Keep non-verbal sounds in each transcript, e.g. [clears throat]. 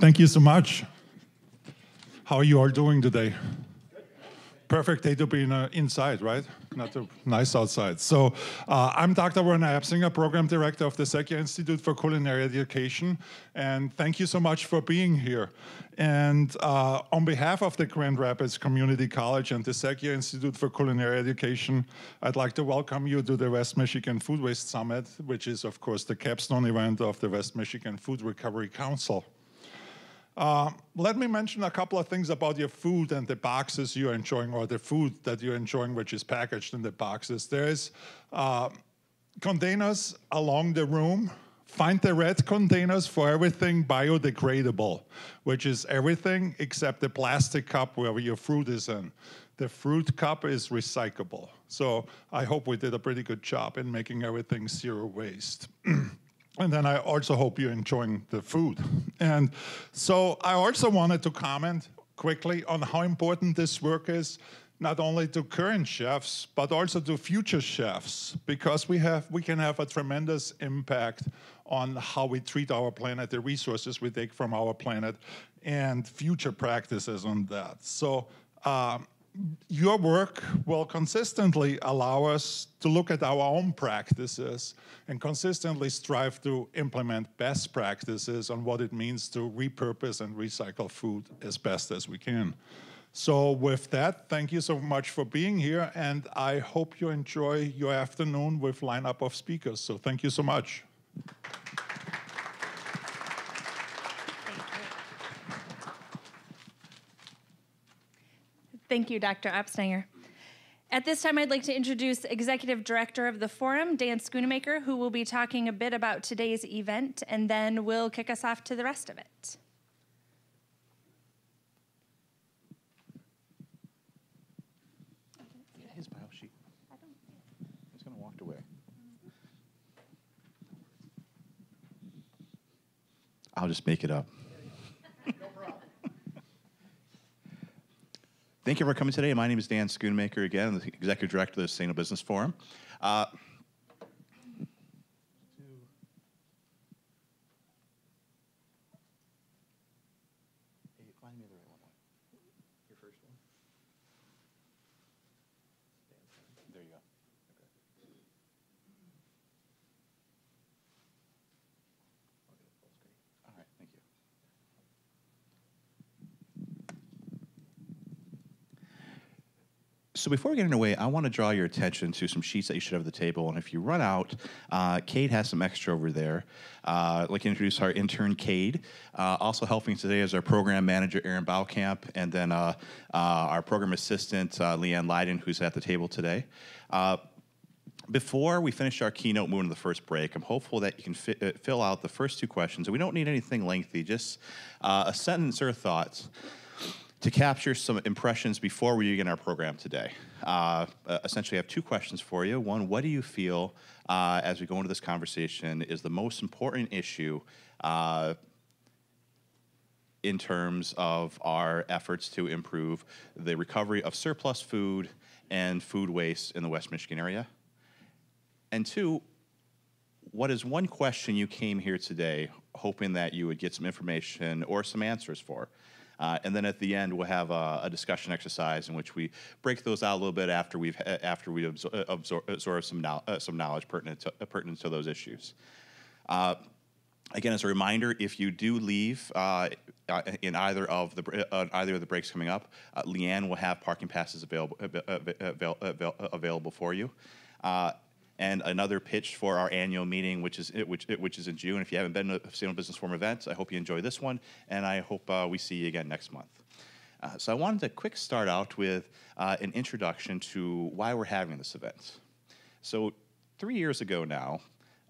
Thank you so much. How are you all doing today? Perfect day to be in, uh, inside, right? Not too nice outside. So uh, I'm Dr. Werner Absenger, Program Director of the Secchia Institute for Culinary Education, and thank you so much for being here. And uh, on behalf of the Grand Rapids Community College and the Secchia Institute for Culinary Education, I'd like to welcome you to the West Michigan Food Waste Summit, which is, of course, the capstone event of the West Michigan Food Recovery Council. Uh, let me mention a couple of things about your food and the boxes you're enjoying, or the food that you're enjoying, which is packaged in the boxes. There's uh, containers along the room. Find the red containers for everything biodegradable, which is everything except the plastic cup where your fruit is in. The fruit cup is recyclable. So I hope we did a pretty good job in making everything zero waste. [clears throat] And then I also hope you're enjoying the food. And so I also wanted to comment quickly on how important this work is, not only to current chefs, but also to future chefs, because we, have, we can have a tremendous impact on how we treat our planet, the resources we take from our planet, and future practices on that. So um, your work will consistently allow us to look at our own practices and consistently strive to implement best practices on what it means to repurpose and recycle food as best as we can. So with that, thank you so much for being here, and I hope you enjoy your afternoon with lineup of speakers. So thank you so much. Thank you, Dr. Absenger. At this time, I'd like to introduce Executive Director of the Forum, Dan Schoonmaker, who will be talking a bit about today's event, and then we'll kick us off to the rest of it. His bio sheet. He's gonna walk away. I'll just make it up. Thank you for coming today. My name is Dan Schoonmaker again, the Executive Director of the Sustainable Business Forum. Uh, There you go. All right, thank you. So before we get underway, I want to draw your attention to some sheets that you should have at the table. And if you run out, uh, Cade has some extra over there. Uh, I'd like to introduce our intern, Cade. Uh, also helping today is our program manager, Aaron Baukamp, and then uh, uh, our program assistant, uh, Leanne Leiden, who's at the table today. Before we finish our keynote, moving to the first break, I'm hopeful that you can fi- fill out the first two questions. We don't need anything lengthy, just uh, a sentence or thoughts to capture some impressions before we begin our program today. Uh, uh, essentially, I have two questions for you. One, what do you feel uh, as we go into this conversation is the most important issue uh, in terms of our efforts to improve the recovery of surplus food and food waste in the West Michigan area? And two, what is one question you came here today hoping that you would get some information or some answers for? Uh, and then at the end, we'll have a, a, discussion exercise in which we break those out a little bit after we've after we absor- absor- absorb some, no- uh, some knowledge pertinent to, uh, pertinent to those issues. Uh, again, as a reminder, if you do leave uh, uh, in either of the either of the breaks coming up, Leanne will have parking passes available avail- avail- available for you and another pitch for our annual meeting, which is which which is in June. If you haven't been to Sustainable Business Forum event, I hope you enjoy this one, and I hope uh, we see you again next month. Uh, so I wanted to quick start out with uh, an introduction to why we're having this event. So three years ago now,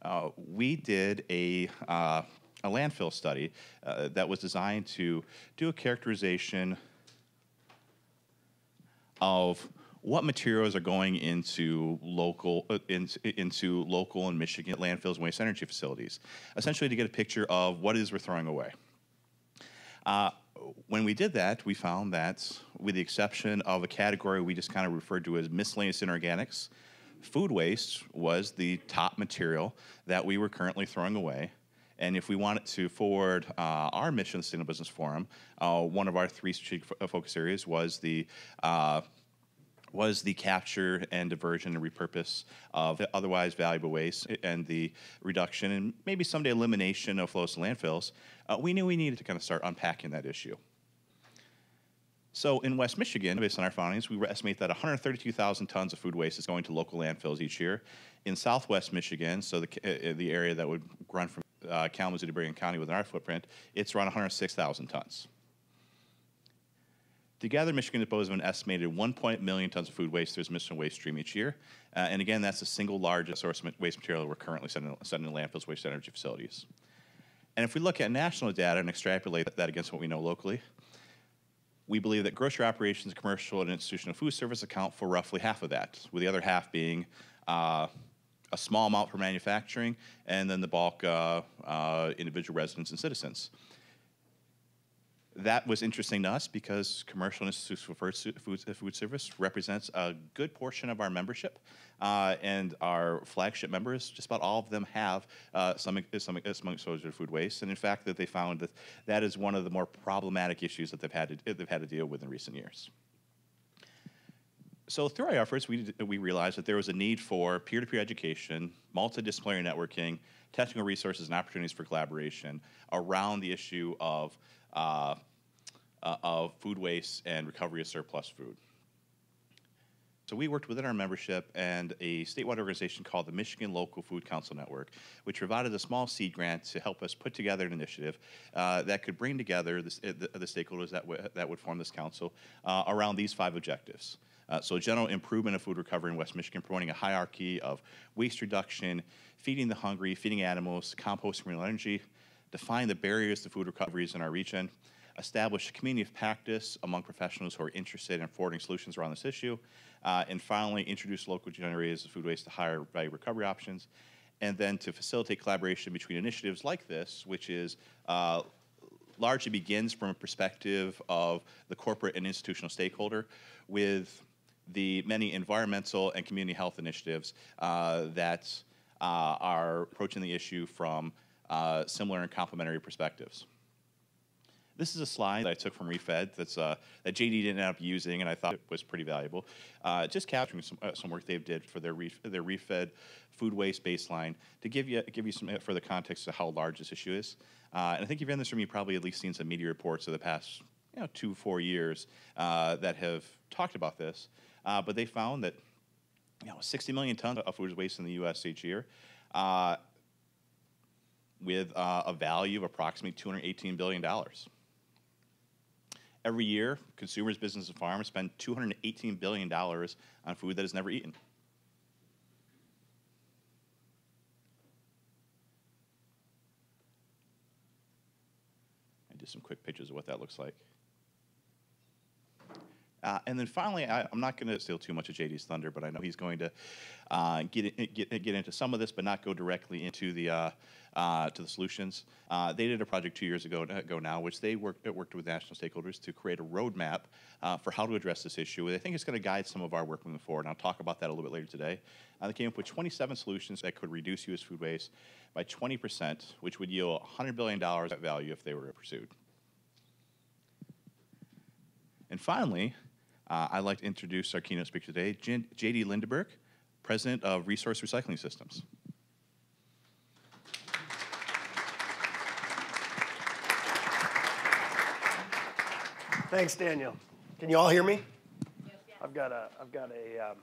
uh, we did a uh, a landfill study uh, that was designed to do a characterization of what materials are going into local uh, into, into local and Michigan landfills and waste energy facilities, essentially to get a picture of what is we're throwing away. Uh, when we did that, we found that, with the exception of a category we just kind of referred to as miscellaneous inorganics, food waste was the top material that we were currently throwing away, And if we wanted to forward uh, our mission, Sustainable Business Forum, uh, one of our three strategic fo- focus areas was the uh, was the capture and diversion and repurpose of otherwise valuable waste and the reduction and maybe someday elimination of flows to landfills, uh, we knew we needed to kind of start unpacking that issue. So in West Michigan, based on our findings, we estimate that 132,000 tons of food waste is going to local landfills each year. In Southwest Michigan, so the, uh, the area that would run from uh, Kalamazoo to Berrien County within our footprint, it's around 106,000 tons. Together, Michigan disposes of an estimated 1.1 million tons of food waste through its Michigan waste stream each year. Uh, and again, that's the single largest source of waste material we're currently sending, sending to landfills, waste energy facilities. And if we look at national data and extrapolate that against what we know locally, we believe that grocery operations, commercial, and institutional food service account for roughly half of that, with the other half being uh, a small amount for manufacturing, and then the bulk uh, uh, individual residents and citizens that was interesting to us because commercial and institutional food, food service represents a good portion of our membership. Uh, and our flagship members, just about all of them have uh, some, some, some exposure to food waste. And in fact, that they found that that is one of the more problematic issues that they've had to, they've had to deal with in recent years. So through our efforts, we, we realized that there was a need for peer-to-peer education, multidisciplinary networking, technical resources and opportunities for collaboration around the issue of uh, uh, of food waste and recovery of surplus food. So we worked within our membership and a statewide organization called the Michigan Local Food Council Network, which provided a small seed grant to help us put together an initiative uh, that could bring together the, the, the stakeholders that, that would form this council uh, around these five objectives. Uh, so general improvement of food recovery in West Michigan, promoting a hierarchy of waste reduction, feeding the hungry, feeding animals, composting renewable energy, define the barriers to food recoveries in our region, establish a community of practice among professionals who are interested in forwarding solutions around this issue, uh, and finally, introduce local generators of food waste to higher value recovery options, and then to facilitate collaboration between initiatives like this, which is uh, largely begins from a perspective of the corporate and institutional stakeholder with the many environmental and community health initiatives uh, that uh, are approaching the issue from uh, similar and complementary perspectives. This is a slide that I took from ReFED that's, uh, that JD didn't end up using, and I thought it was pretty valuable. Uh, just capturing some, uh, some work they've did for their, their ReFED food waste baseline to give you, give you some uh, further context of how large this issue is. Uh, and I think you've been in this room, you've probably at least seen some media reports of the past you know, two, four years uh, that have talked about this. but they found that you know, 60 million tons of food waste in the U.S. each year with uh, a value of approximately $218 billion. Every year, consumers, businesses, and farmers spend $218 billion on food that is never eaten. I did some quick pictures of what that looks like. Uh, and then finally, I, am not going to steal too much of JD's thunder, but I know he's going to uh, get, get, get into some of this, but not go directly into the uh, uh to the solutions. Uh, they did a project two years ago, ago now, which they worked worked with national stakeholders to create a roadmap uh, for how to address this issue. I think it's going to guide some of our work moving forward. And I'll talk about that a little bit later today. they came up with 27 solutions that could reduce U.S. food waste by 20%, which would yield $100 billion at value if they were pursued. And finally, uh, I'd like to introduce our keynote speaker today, J.D. Lindeberg, President of Resource Recycling Systems. Thanks, Daniel. Can you all hear me? Yes. I've got a, I've got a, um,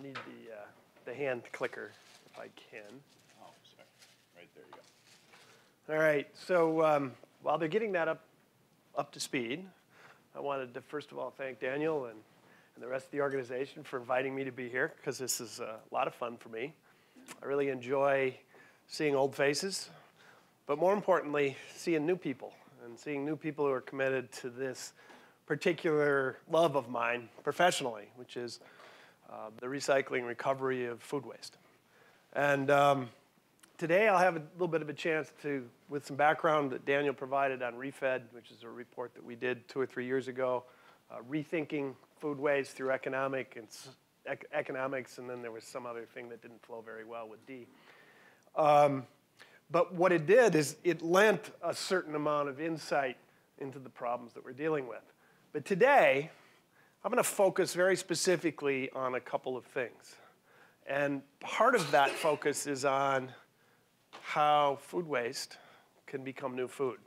I need the, uh, the hand clicker if I can. Oh, sorry. Right there you go. All right. So um, while they're getting that up, up to speed, I wanted to first of all thank Daniel and, and the rest of the organization for inviting me to be here because this is a lot of fun for me. I really enjoy seeing old faces, but more importantly, seeing new people and seeing new people who are committed to this particular love of mine professionally, which is uh, the recycling recovery of food waste. And um, Today I'll have a little bit of a chance to, with some background that Daniel provided on ReFED, which is a report that we did two or three years ago, uh, rethinking food waste through economic and ec economics, and then there was some other thing that didn't flow very well with D. Um, But what it did is it lent a certain amount of insight into the problems that we're dealing with. But today, I'm going to focus very specifically on a couple of things. And part of that focus is on how food waste can become new food.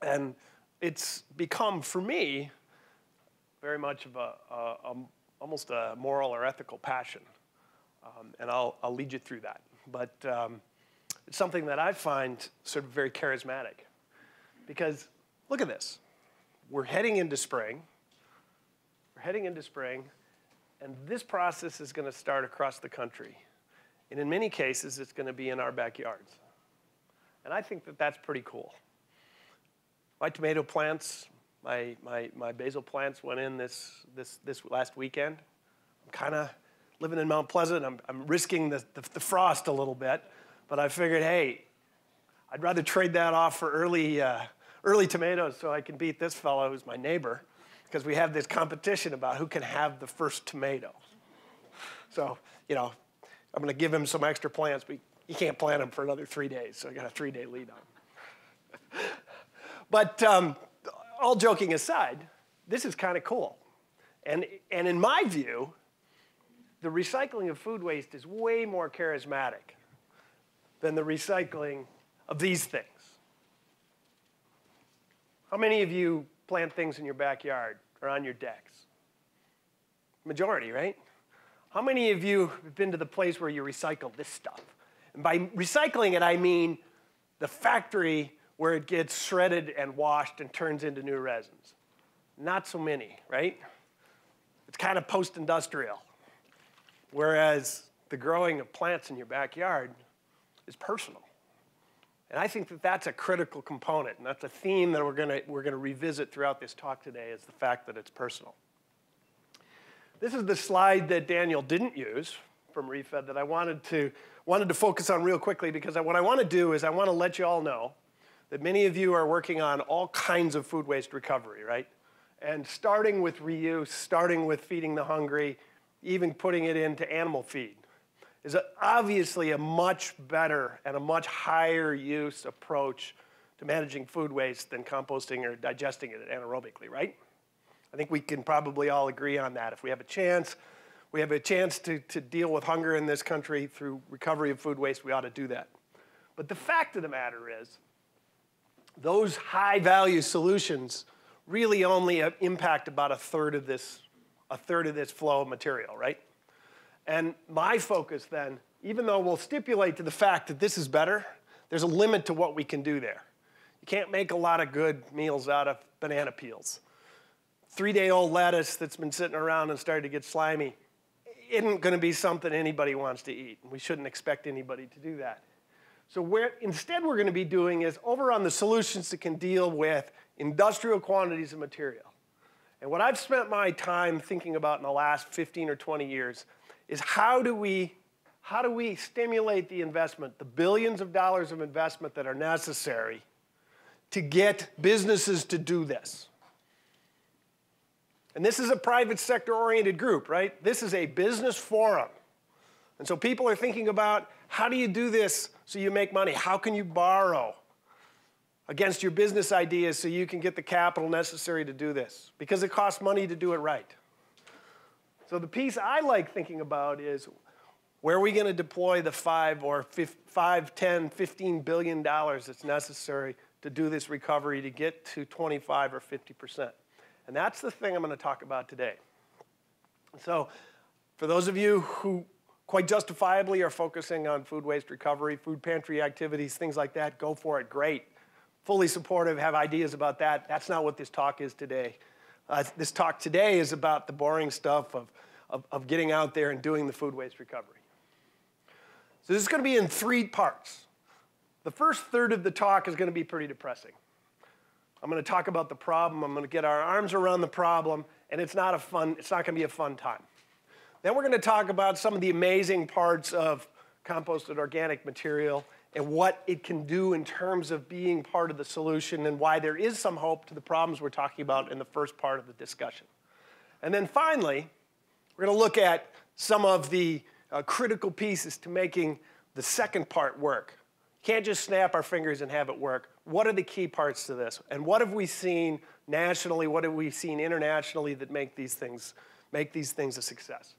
And it's become, for me, very much of a, a, a almost a moral or ethical passion. Um, and I'll, I'll lead you through that. But um, it's something that I find sort of very charismatic. Because look at this. We're heading into spring. We're heading into spring, and this process is going to start across the country. And in many cases, it's going to be in our backyards. And I think that that's pretty cool. My tomato plants, my, my, my basil plants went in this, this, this last weekend. I'm kind of living in Mount Pleasant. I'm, I'm risking the, the, the, frost a little bit, but I figured, hey, I'd rather trade that off for early, uh, early tomatoes so I can beat this fellow who's my neighbor because we have this competition about who can have the first tomato. So, you know, I'm going to give him some extra plants, but you can't plant them for another three days, so I got a three day lead on. him. [laughs] but um, all joking aside, this is kind of cool. And, and in my view, the recycling of food waste is way more charismatic than the recycling of these things. How many of you plant things in your backyard or on your decks? Majority, right? How many of you have been to the place where you recycle this stuff? And by recycling it, I mean the factory where it gets shredded and washed and turns into new resins. Not so many, right? It's kind of post industrial. Whereas the growing of plants in your backyard is personal. And I think that that's a critical component, and that's a theme that we're going to we're gonna revisit throughout this talk today is the fact that it's personal. This is the slide that Daniel didn't use from ReFED that I wanted to, wanted to focus on real quickly because what I want to do is I want to let you all know that many of you are working on all kinds of food waste recovery, right? And starting with reuse, starting with feeding the hungry, even putting it into animal feed is obviously a much better and a much higher use approach to managing food waste than composting or digesting it anaerobically, right? I think we can probably all agree on that. If we have a chance, we have a chance to, to deal with hunger in this country through recovery of food waste, we ought to do that. But the fact of the matter is, those high value solutions really only uh, impact about a third of this, a third of this flow of material, right? And my focus then, even though we'll stipulate to the fact that this is better, there's a limit to what we can do there. You can't make a lot of good meals out of banana peels three day old lettuce that's been sitting around and started to get slimy isn't going to be something anybody wants to eat. We shouldn't expect anybody to do that. So where instead we're going to be doing is over on the solutions that can deal with industrial quantities of material. And what I've spent my time thinking about in the last 15 or 20 years is how do we how do we stimulate the investment, the billions of dollars of investment that are necessary to get businesses to do this? And this is a private sector oriented group, right? This is a business forum. And so people are thinking about how do you do this so you make money? How can you borrow against your business ideas so you can get the capital necessary to do this? Because it costs money to do it right. So the piece I like thinking about is where are we going to deploy the five or five, 10, 15 billion dollars that's necessary to do this recovery to get to 25 or 50 percent? And that's the thing I'm going to talk about today. So, for those of you who quite justifiably are focusing on food waste recovery, food pantry activities, things like that, go for it. Great. Fully supportive, have ideas about that. That's not what this talk is today. Uh, this talk today is about the boring stuff of, of, of getting out there and doing the food waste recovery. So, this is going to be in three parts. The first third of the talk is going to be pretty depressing. I'm going to talk about the problem. I'm going to get our arms around the problem, and it's not a fun. It's not going to be a fun time. Then we're going to talk about some of the amazing parts of composted organic material and what it can do in terms of being part of the solution and why there is some hope to the problems we're talking about in the first part of the discussion. And then finally, we're going to look at some of the uh, critical pieces to making the second part work Can't just snap our fingers and have it work. What are the key parts to this? And what have we seen nationally? What have we seen internationally that make these things, make these things a success?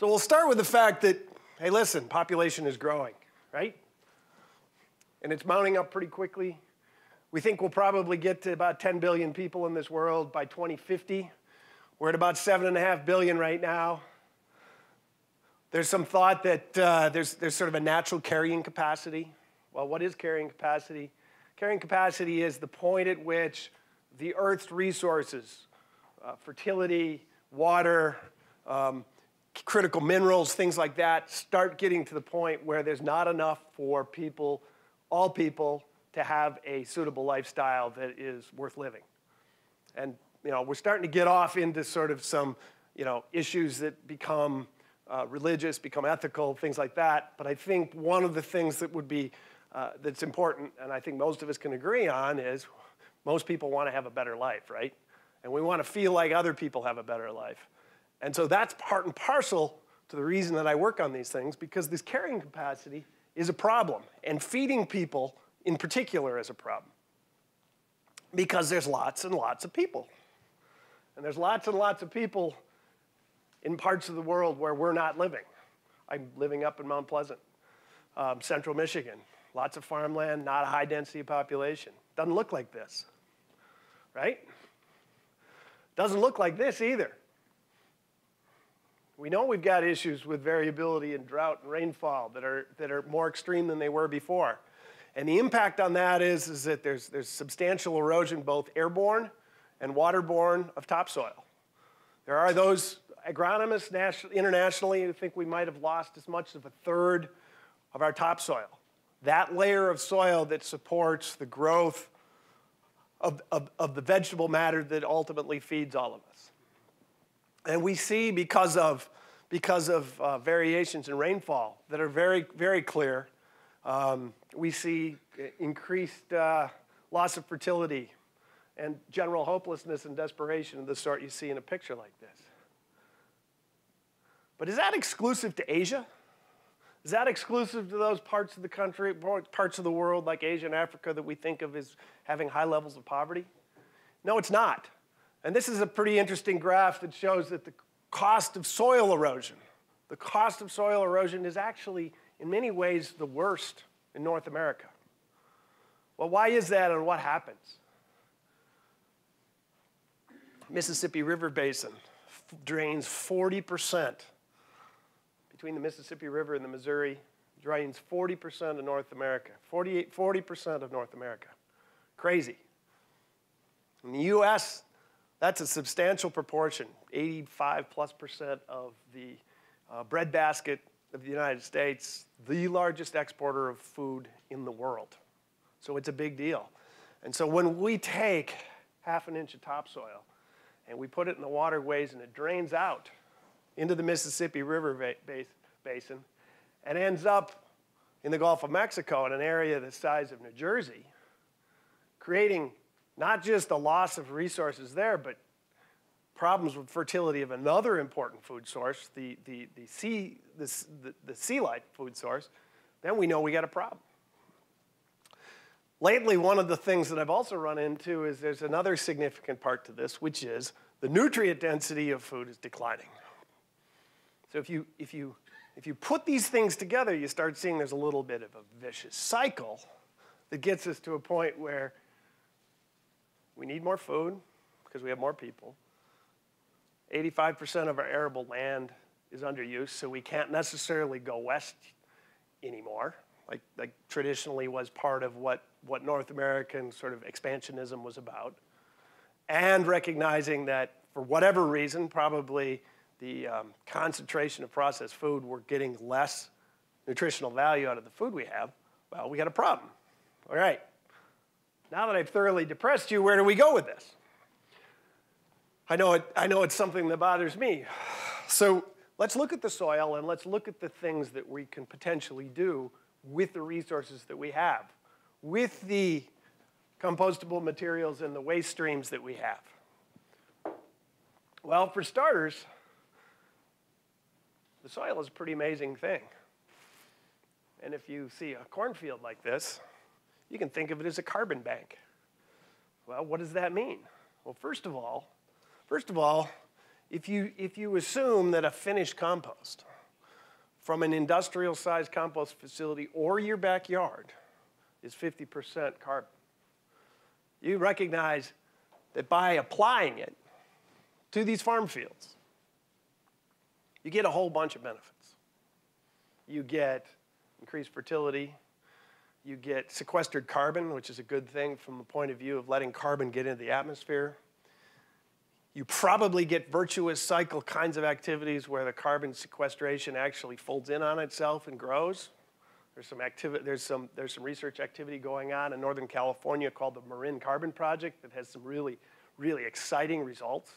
So we'll start with the fact that, hey, listen, population is growing, right? And it's mounting up pretty quickly. We think we'll probably get to about 10 billion people in this world by 2050. We're at about 7.5 billion right now. There's some thought that uh, there's, there's sort of a natural carrying capacity. Well, what is carrying capacity? Carrying capacity is the point at which the Earth's resources, uh, fertility, water, um, critical minerals, things like that, start getting to the point where there's not enough for people, all people, to have a suitable lifestyle that is worth living. And you know, we're starting to get off into sort of some you know, issues that become uh, religious, become ethical, things like that. But I think one of the things that would be uh, that's important, and I think most of us can agree on, is most people want to have a better life, right? And we want to feel like other people have a better life. And so that's part and parcel to the reason that I work on these things because this carrying capacity is a problem, and feeding people in particular is a problem because there's lots and lots of people. And there's lots and lots of people in parts of the world where we're not living. I'm living up in Mount Pleasant, um, central Michigan. Lots of farmland, not a high density population. Doesn't look like this, right? Doesn't look like this either. We know we've got issues with variability in drought and rainfall that are, that are more extreme than they were before. And the impact on that is, is that there's, there's substantial erosion, both airborne and waterborne, of topsoil. There are those agronomists internationally who think we might have lost as much as a third of our topsoil. That layer of soil that supports the growth of, of, of the vegetable matter that ultimately feeds all of us. And we see because of, because of uh, variations in rainfall that are very, very clear, um, we see increased uh, loss of fertility and general hopelessness and desperation of the sort you see in a picture like this. But is that exclusive to Asia? Is that exclusive to those parts of the country, parts of the world like Asia and Africa that we think of as having high levels of poverty? No, it's not. And this is a pretty interesting graph that shows that the cost of soil erosion, the cost of soil erosion is actually, in many ways, the worst in North America. Well, why is that and what happens? Mississippi River Basin drains 40% between the Mississippi River and the Missouri drains 40% of North America, 48, 40% of North America. Crazy. In the US, that's a substantial proportion, 85 plus percent of the uh, breadbasket of the United States, the largest exporter of food in the world. So it's a big deal. And so when we take half an inch of topsoil and we put it in the waterways and it drains out into the Mississippi River basin and ends up in the Gulf of Mexico in an area the size of New Jersey, creating not just the loss of resources there, but problems with fertility of another important food source, the, the, the, sea, the, the, the sea life food source, then we know we got a problem. Lately, one of the things that I've also run into is there's another significant part to this, which is the nutrient density of food is declining. So if you, if you, if you put these things together, you start seeing there's a little bit of a vicious cycle that gets us to a point where we need more food because we have more people. 85% of our arable land is under use, so we can't necessarily go west anymore, like, like traditionally was part of what, what North American sort of expansionism was about. And recognizing that for whatever reason, probably the um, concentration of processed food, we're getting less nutritional value out of the food we have, well, we got a problem. All right. Now that I've thoroughly depressed you, where do we go with this? I know, it, I know it's something that bothers me. So let's look at the soil and let's look at the things that we can potentially do with the resources that we have, with the compostable materials and the waste streams that we have. Well, for starters, the soil is a pretty amazing thing. And if you see a cornfield like this, you can think of it as a carbon bank. Well, what does that mean? Well, first of all, first of all, if you, if you assume that a finished compost from an industrial sized compost facility or your backyard is 50% carbon, you recognize that by applying it to these farm fields, you get a whole bunch of benefits. You get increased fertility, you get sequestered carbon, which is a good thing from the point of view of letting carbon get into the atmosphere. You probably get virtuous cycle kinds of activities where the carbon sequestration actually folds in on itself and grows. There's some, activity, there's, some, there's some research activity going on in Northern California called the Marin Carbon Project that has some really, really exciting results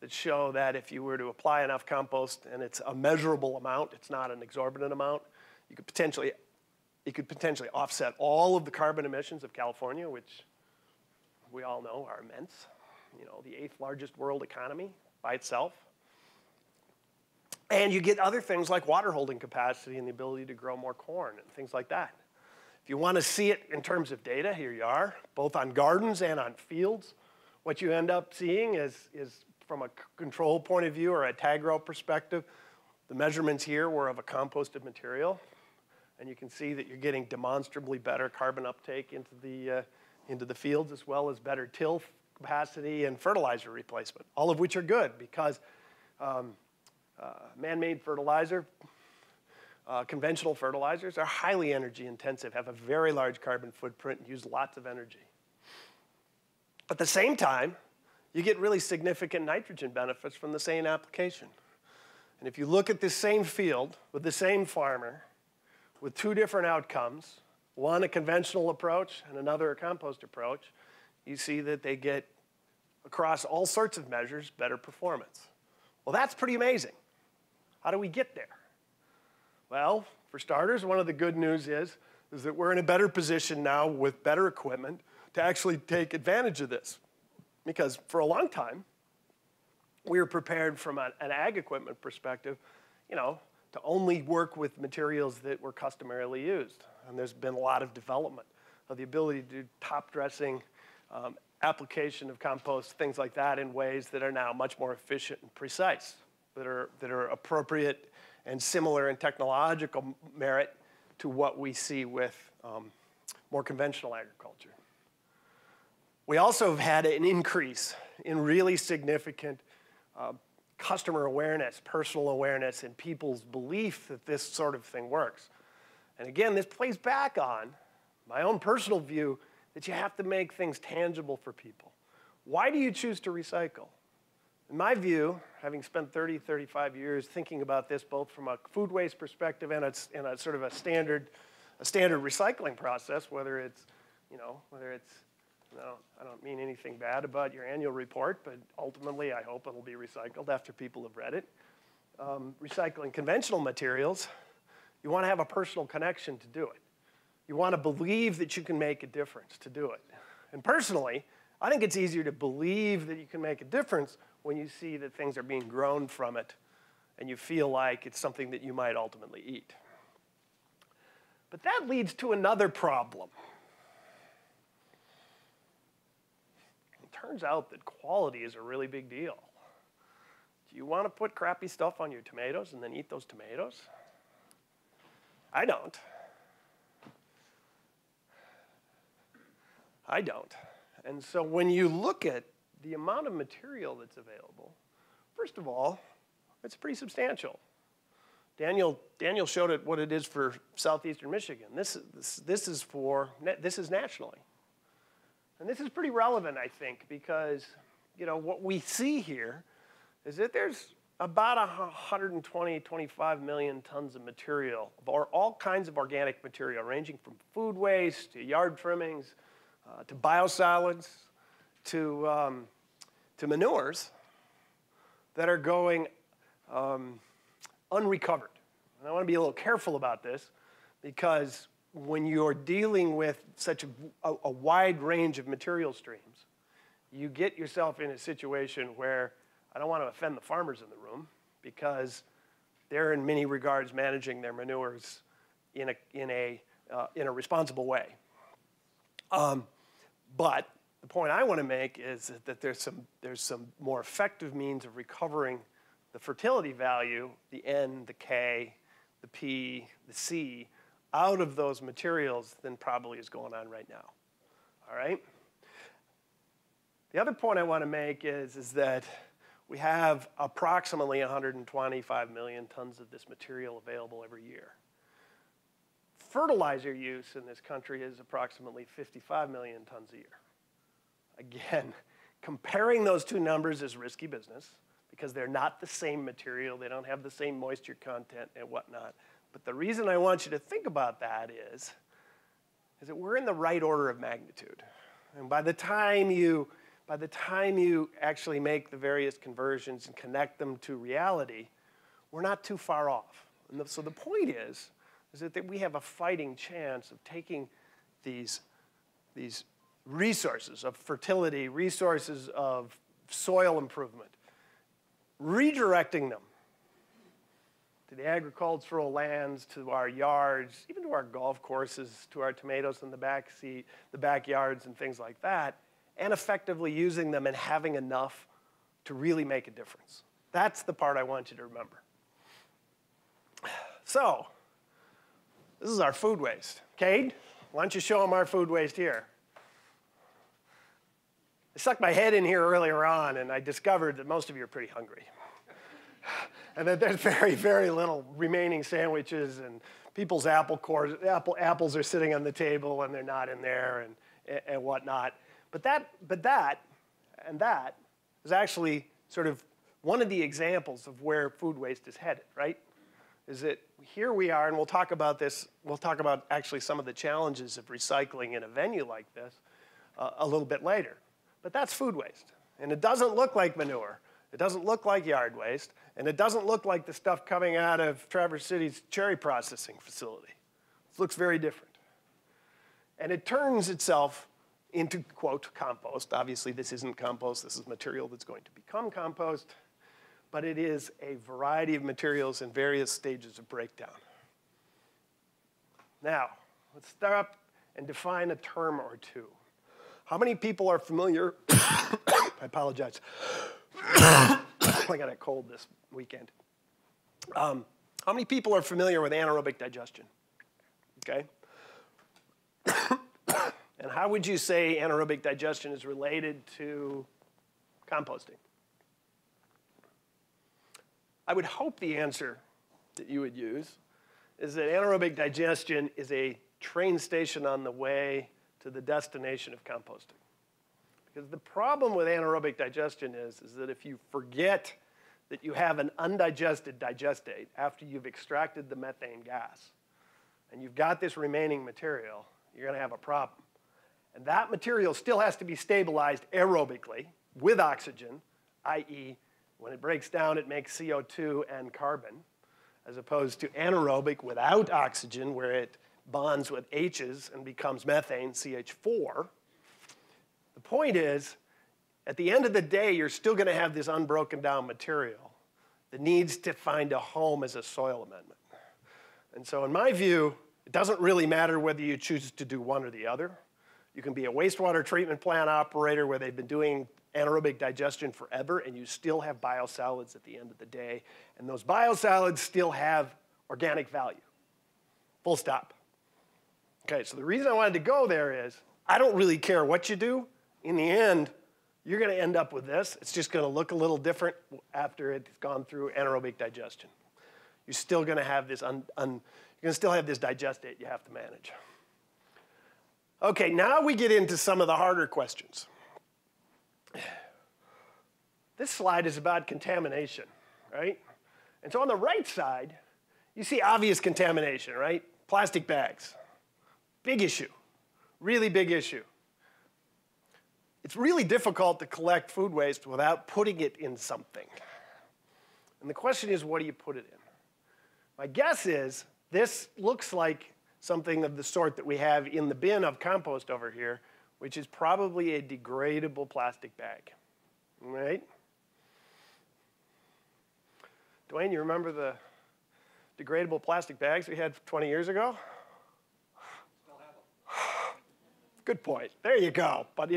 that show that if you were to apply enough compost and it's a measurable amount, it's not an exorbitant amount, you could potentially, it could potentially offset all of the carbon emissions of California, which we all know are immense. You know, the eighth largest world economy by itself. And you get other things like water holding capacity and the ability to grow more corn and things like that. If you want to see it in terms of data, here you are, both on gardens and on fields. What you end up seeing is, is from a control point of view or a tag row perspective, the measurements here were of a composted material. And you can see that you're getting demonstrably better carbon uptake into the, uh, into the fields as well as better till capacity and fertilizer replacement, all of which are good because um, uh, man-made fertilizer, uh, conventional fertilizers are highly energy intensive, have a very large carbon footprint, and use lots of energy. At the same time, you get really significant nitrogen benefits from the same application. And if you look at this same field with the same farmer, with two different outcomes, one a conventional approach and another a compost approach, you see that they get, across all sorts of measures, better performance. Well, that's pretty amazing. How do we get there? Well, for starters, one of the good news is, is that we're in a better position now with better equipment to actually take advantage of this. Because for a long time, we were prepared from an, an ag equipment perspective, you know, to only work with materials that were customarily used. And there's been a lot of development of the ability to do top dressing, um, application of compost, things like that in ways that are now much more efficient and precise that are, that are appropriate and similar in technological merit to what we see with um, more conventional agriculture. We also have had an increase in really significant uh, customer awareness, personal awareness, and people's belief that this sort of thing works. And again, this plays back on my own personal view that you have to make things tangible for people. Why do you choose to recycle? In my view, having spent 30, 35 years thinking about this both from a food waste perspective and a, and a sort of a standard, a standard recycling process, whether it's, you know, whether it's, no, I don't mean anything bad about your annual report, but ultimately I hope it'll be recycled after people have read it. Um, recycling conventional materials, you want to have a personal connection to do it. You want to believe that you can make a difference to do it. And personally, I think it's easier to believe that you can make a difference when you see that things are being grown from it and you feel like it's something that you might ultimately eat. But that leads to another problem. It turns out that quality is a really big deal. Do you want to put crappy stuff on your tomatoes and then eat those tomatoes? I don't. I don't. And so when you look at the amount of material that's available, first of all, it's pretty substantial. Daniel, Daniel showed it what it is for southeastern Michigan. This, this, this is for, this is nationally. And this is pretty relevant, I think, because, you know, what we see here is that there's about 120, 25 million tons of material, or all kinds of organic material, ranging from food waste to yard trimmings, uh, to biosolids, to, um, to manures that are going um, unrecovered. And I want to be a little careful about this because when you're dealing with such a, a, wide range of material streams, you get yourself in a situation where I don't want to offend the farmers in the room because they're in many regards managing their manures in a, in a, uh, in a responsible way. Um, but the point I want to make is that there's some, there's some more effective means of recovering the fertility value, the N, the K, the P, the C, out of those materials than probably is going on right now. All right? The other point I want to make is, is that we have approximately 125 million tons of this material available every year. Fertilizer use in this country is approximately 55 million tons a year. Again, [laughs] comparing those two numbers is risky business because they're not the same material, they don't have the same moisture content and whatnot. But the reason I want you to think about that is, is that we're in the right order of magnitude. And by the time you by the time you actually make the various conversions and connect them to reality, we're not too far off. And the, so the point is, is that, that we have a fighting chance of taking these, these resources of fertility, resources of soil improvement, redirecting them to the agricultural lands, to our yards, even to our golf courses, to our tomatoes in the back seat, the backyards and things like that, and effectively using them and having enough to really make a difference. That's the part I want you to remember. So, this is our food waste. Cade, why don't you show them our food waste here? I stuck my head in here earlier on and I discovered that most of you are pretty hungry. And that there's [laughs] very, very little remaining sandwiches and people's apple cores, apple, apples are sitting on the table and they're not in there and, and whatnot. But that, but that and that is actually sort of one of the examples of where food waste is headed, right? Is that here we are, and we'll talk about this, we'll talk about actually some of the challenges of recycling in a venue like this uh, a little bit later. But that's food waste. And it doesn't look like manure. It doesn't look like yard waste. And it doesn't look like the stuff coming out of Traverse City's cherry processing facility. It looks very different. And it turns itself into, quote, compost. Obviously, this isn't compost. This is material that's going to become compost. But it is a variety of materials in various stages of breakdown. Now, let's stop and define a term or two. How many people are familiar? [coughs] I apologize. [laughs] I got a cold this weekend. Um, how many people are familiar with anaerobic digestion? Okay. [coughs] And how would you say anaerobic digestion is related to composting? I would hope the answer that you would use is that anaerobic digestion is a train station on the way to the destination of composting. Because the problem with anaerobic digestion is, is that if you forget that you have an undigested digestate after you've extracted the methane gas, and you've got this remaining material, you're going to have a problem. And that material still has to be stabilized aerobically with oxygen, i.e., when it breaks down, it makes CO2 and carbon, as opposed to anaerobic without oxygen, where it bonds with H's and becomes methane, CH4. Point is, at the end of the day, you're still going to have this unbroken down material that needs to find a home as a soil amendment. And so, in my view, it doesn't really matter whether you choose to do one or the other. You can be a wastewater treatment plant operator where they've been doing anaerobic digestion forever and you still have biosolids at the end of the day. And those biosolids still have organic value. Full stop. Okay, so the reason I wanted to go there is I don't really care what you do. In the end, you're going to end up with this. It's just going to look a little different after it's gone through anaerobic digestion. You're still going to have this un, un, you're going to still have this digestate you have to manage. Okay, now we get into some of the harder questions. This slide is about contamination, right? And so on the right side, you see obvious contamination, right? Plastic bags. Big issue. Really big issue. It's really difficult to collect food waste without putting it in something. And the question is, what do you put it in? My guess is this looks like something of the sort that we have in the bin of compost over here, which is probably a degradable plastic bag. Right? Dwayne, you remember the degradable plastic bags we had 20 years ago? [sighs] Good point. There you go. But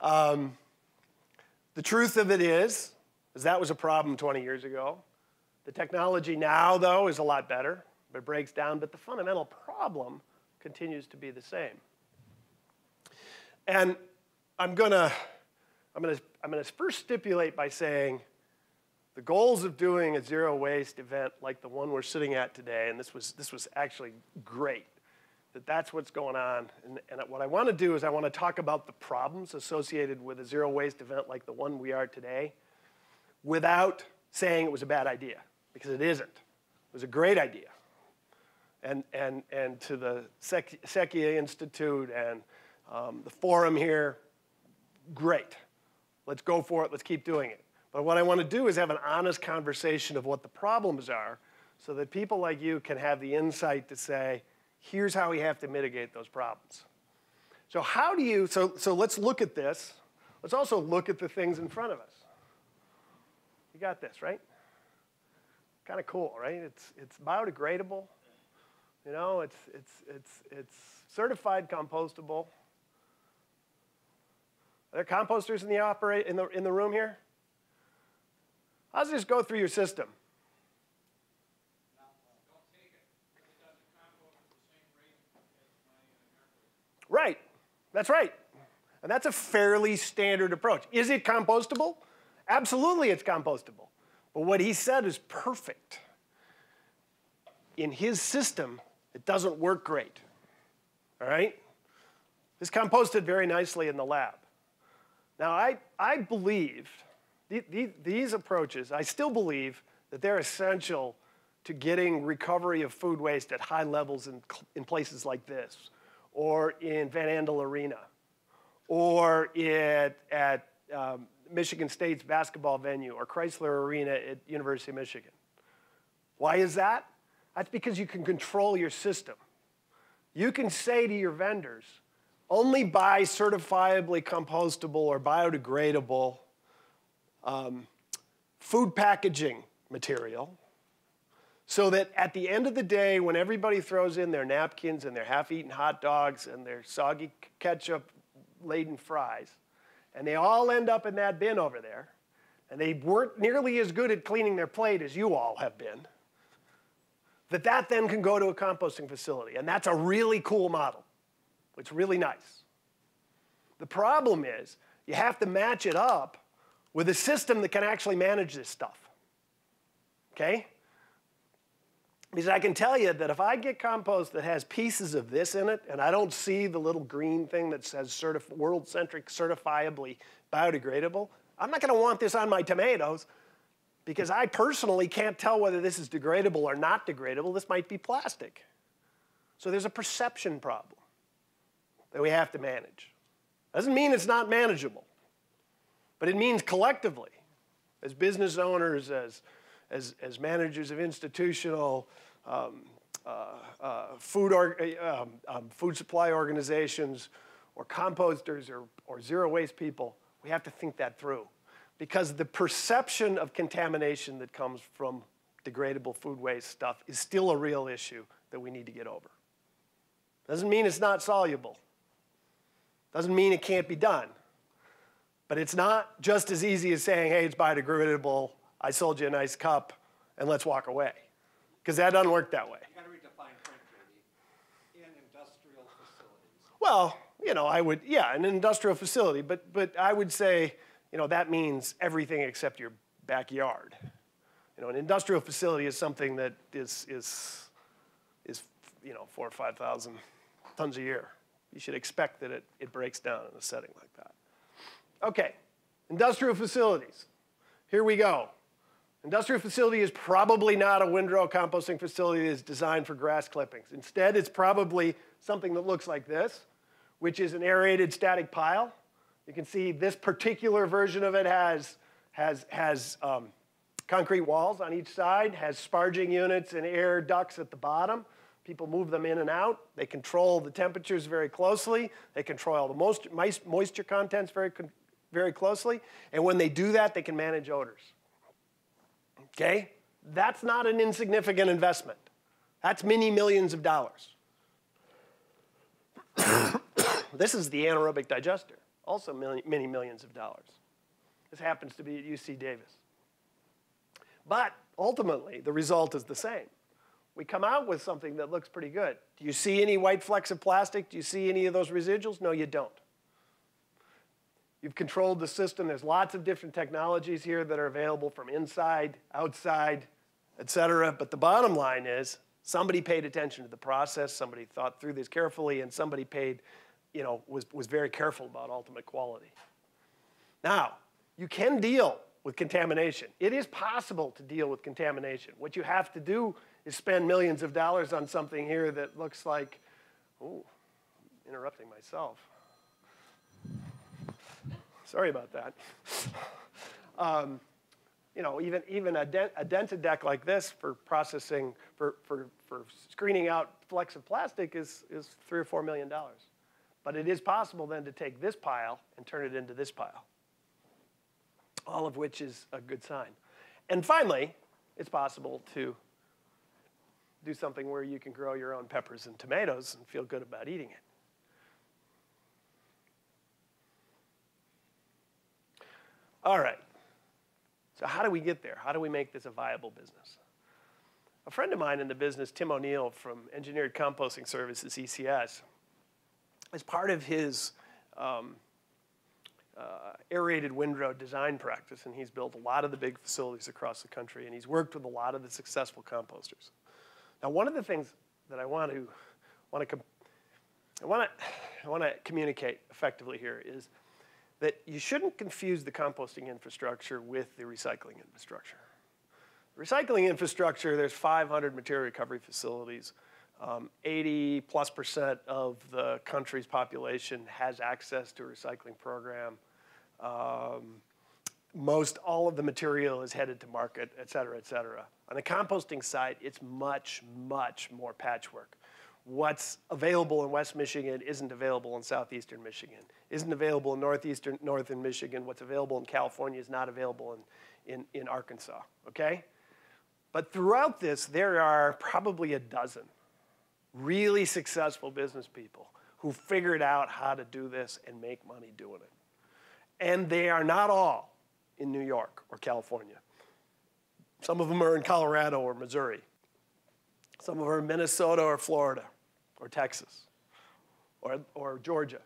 um, the truth of it is, is that was a problem 20 years ago. The technology now, though, is a lot better, but it breaks down. But the fundamental problem continues to be the same. And I'm gonna, I'm gonna, I'm gonna first stipulate by saying the goals of doing a zero waste event like the one we're sitting at today, and this was, this was actually great, that that's what's going on. And, and what I want to do is I want to talk about the problems associated with a zero waste event like the one we are today without saying it was a bad idea, because it isn't. It was a great idea. And, and, and to the Secchia Institute and um, the forum here, great. Let's go for it. Let's keep doing it. But what I want to do is have an honest conversation of what the problems are so that people like you can have the insight to say, here's how we have to mitigate those problems. So how do you, so, so let's look at this. Let's also look at the things in front of us. You got this, right? Kind of cool, right? It's, it's biodegradable. You know, it's, it's, it's, it's certified compostable. Are there composters in the, operate, in the, in the room here? How's this go through your system? Right, that's right. And that's a fairly standard approach. Is it compostable? Absolutely, it's compostable. But what he said is perfect. In his system, it doesn't work great. All right? It's composted very nicely in the lab. Now, I, I believe these approaches, I still believe that they're essential to getting recovery of food waste at high levels in, in places like this, or in Van Andel Arena, or at, at um, Michigan State's basketball venue, or Chrysler Arena at University of Michigan. Why is that? That's because you can control your system. You can say to your vendors, only buy certifiably compostable or biodegradable um, food packaging material so that at the end of the day, when everybody throws in their napkins and their half eaten hot dogs and their soggy ketchup laden fries, and they all end up in that bin over there, and they weren't nearly as good at cleaning their plate as you all have been, that that then can go to a composting facility. And that's a really cool model. It's really nice. The problem is you have to match it up with a system that can actually manage this stuff. Okay? Because I can tell you that if I get compost that has pieces of this in it, and I don't see the little green thing that says certif- World Centric, certifiably biodegradable, I'm not going to want this on my tomatoes because I personally can't tell whether this is degradable or not degradable. This might be plastic. So there's a perception problem that we have to manage. Doesn't mean it's not manageable. But it means collectively, as business owners, as, as, as managers of institutional um, uh, uh, food, or, um, um, food supply organizations, or composters, or, or zero waste people, we have to think that through. Because the perception of contamination that comes from degradable food waste stuff is still a real issue that we need to get over. Doesn't mean it's not soluble. Doesn't mean it can't be done. But it's not just as easy as saying, hey, it's biodegradable, I sold you a nice cup, and let's walk away. Because that doesn't work that way. You got to redefine country in industrial facilities. Well, you know, I would, yeah, an industrial facility, but, but I would say, you know, that means everything except your backyard. You know, an industrial facility is something that is, is, is you know, four or 5,000 tons a year. You should expect that it, it breaks down in a setting like that. Okay, industrial facilities. Here we go. Industrial facility is probably not a windrow composting facility that's designed for grass clippings. Instead, it's probably something that looks like this, which is an aerated static pile. You can see this particular version of it has, has, has um, concrete walls on each side, has sparging units and air ducts at the bottom. People move them in and out. They control the temperatures very closely. They control the moisture contents very very closely. And when they do that, they can manage odors. Okay? That's not an insignificant investment. That's many millions of dollars. [coughs] this is the anaerobic digester, also many, many millions of dollars. This happens to be at UC Davis. But ultimately, the result is the same. We come out with something that looks pretty good. Do you see any white flecks of plastic? Do you see any of those residuals? No, you don't. You've controlled the system. There's lots of different technologies here that are available from inside, outside, et cetera. But the bottom line is somebody paid attention to the process, somebody thought through this carefully, and somebody paid, you know, was, was very careful about ultimate quality. Now, you can deal with contamination. It is possible to deal with contamination. What you have to do is spend millions of dollars on something here that looks like, oh, interrupting myself. Sorry about that. Um, you know, even, even a, dent, a, dented deck like this for processing, for, for, for screening out flecks of plastic is, is three or four million dollars. But it is possible then to take this pile and turn it into this pile, all of which is a good sign. And finally, it's possible to do something where you can grow your own peppers and tomatoes and feel good about eating it. All right. So, how do we get there? How do we make this a viable business? A friend of mine in the business, Tim O'Neill from Engineered Composting Services, ECS, as part of his um, uh, aerated windrow design practice, and he's built a lot of the big facilities across the country, and he's worked with a lot of the successful composters. Now, one of the things that I want to want to I want to I want to communicate effectively here is that you shouldn't confuse the composting infrastructure with the recycling infrastructure. Recycling infrastructure, there's 500 material recovery facilities. Um, 80 plus percent of the country's population has access to a recycling program. Um, most all of the material is headed to market, et cetera, et cetera. On the composting side, it's much, much more patchwork what's available in West Michigan isn't available in southeastern Michigan, isn't available in northeastern northern Michigan. What's available in California is not available in, in, in Arkansas, okay? But throughout this, there are probably a dozen really successful business people who figured out how to do this and make money doing it. And they are not all in New York or California. Some of them are in Colorado or Missouri. Some of them are in Minnesota or Florida or Texas or, or Georgia.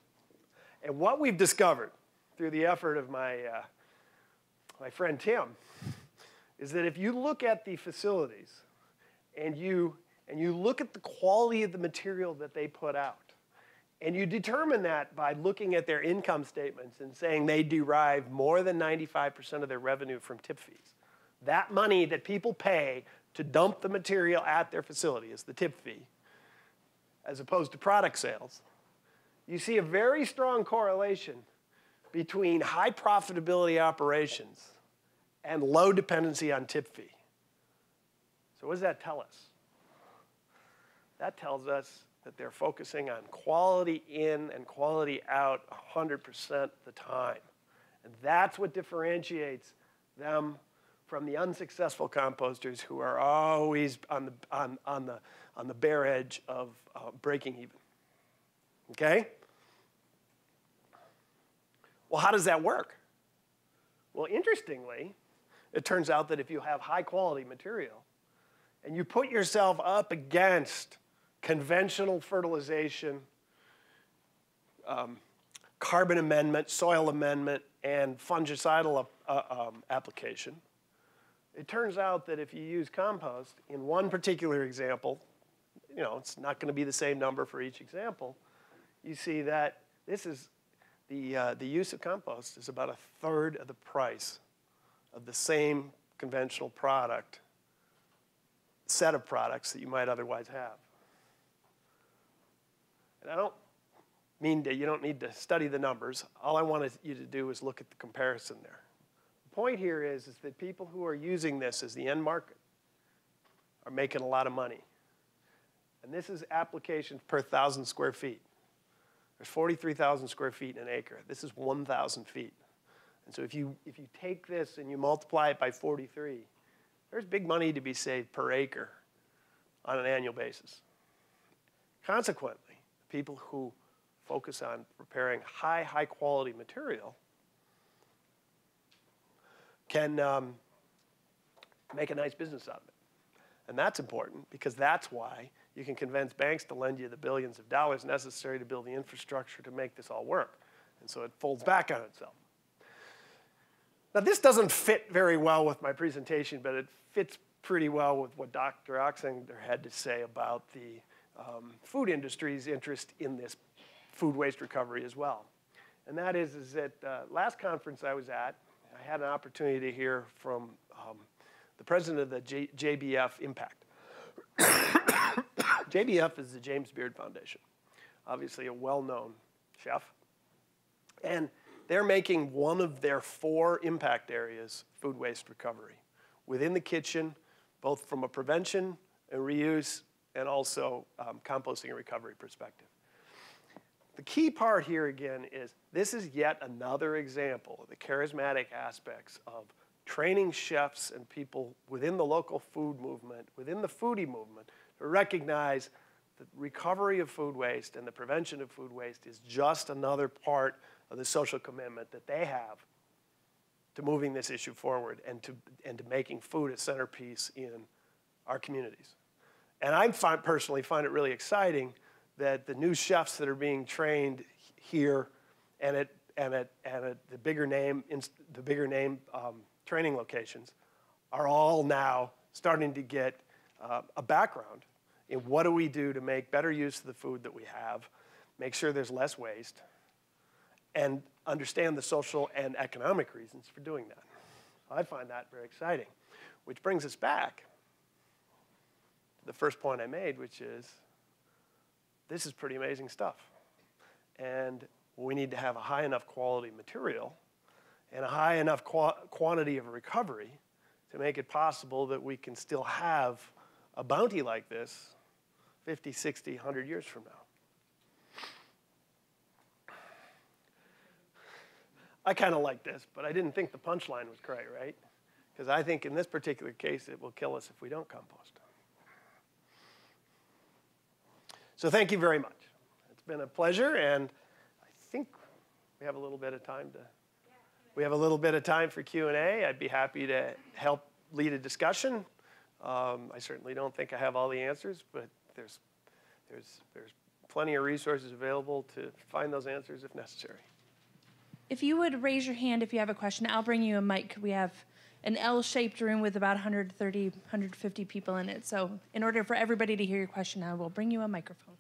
And what we've discovered through the effort of my, uh, my friend Tim is that if you look at the facilities and you, and you look at the quality of the material that they put out, and you determine that by looking at their income statements and saying they derive more than 95% of their revenue from tip fees. That money that people pay to dump the material at their facility is the tip fee, as opposed to product sales, you see a very strong correlation between high profitability operations and low dependency on tip fee. So, what does that tell us? That tells us that they're focusing on quality in and quality out 100% of the time. And that's what differentiates them from the unsuccessful composters who are always on the, on, on the, on the bare edge of uh, breaking even. Okay? Well, how does that work? Well, interestingly, it turns out that if you have high quality material and you put yourself up against conventional fertilization, um, carbon amendment, soil amendment, and fungicidal uh, um, application, it turns out that if you use compost in one particular example, you know, it's not going to be the same number for each example, you see that this is the, uh, the use of compost is about a third of the price of the same conventional product, set of products that you might otherwise have. And I don't mean that you don't need to study the numbers. All I wanted you to do is look at the comparison there point here is, is that people who are using this as the end market are making a lot of money. And this is applications per thousand square feet. There's 43,000 square feet in an acre. This is 1,000 feet. And so if you, if you take this and you multiply it by 43, there's big money to be saved per acre on an annual basis. Consequently, people who focus on preparing high, high quality material can um, make a nice business out of it. And that's important because that's why you can convince banks to lend you the billions of dollars necessary to build the infrastructure to make this all work. And so it folds back on itself. Now, this doesn't fit very well with my presentation, but it fits pretty well with what Dr. Absenger had to say about the um, food industry's interest in this food waste recovery as well. And that is, is that uh, last conference I was at, I had an opportunity to hear from um, the president of the J- JBF Impact. [coughs] JBF is the James Beard Foundation, obviously a well known chef. And they're making one of their four impact areas food waste recovery within the kitchen, both from a prevention and reuse and also um, composting and recovery perspective. The key part here again is this is yet another example of the charismatic aspects of training chefs and people within the local food movement, within the foodie movement, to recognize that recovery of food waste and the prevention of food waste is just another part of the social commitment that they have to moving this issue forward and to, and to making food a centerpiece in our communities. And I find, personally find it really exciting that the new chefs that are being trained here and at, and at, and at the bigger name, the bigger name um, training locations are all now starting to get uh, a background in what do we do to make better use of the food that we have, make sure there's less waste, and understand the social and economic reasons for doing that. I find that very exciting, which brings us back to the first point I made, which is this is pretty amazing stuff. And we need to have a high enough quality material and a high enough qu- quantity of recovery to make it possible that we can still have a bounty like this 50, 60, 100 years from now. I kind of like this, but I didn't think the punchline was great, right? Because I think in this particular case, it will kill us if we don't compost. So thank you very much. It's been a pleasure, and think we have a little bit of time to. We have a little bit of time for Q and A. I'd be happy to help lead a discussion. Um, I certainly don't think I have all the answers, but there's there's there's plenty of resources available to find those answers if necessary. If you would raise your hand if you have a question, I'll bring you a mic. We have an L-shaped room with about 130, 150 people in it. So in order for everybody to hear your question, I will bring you a microphone.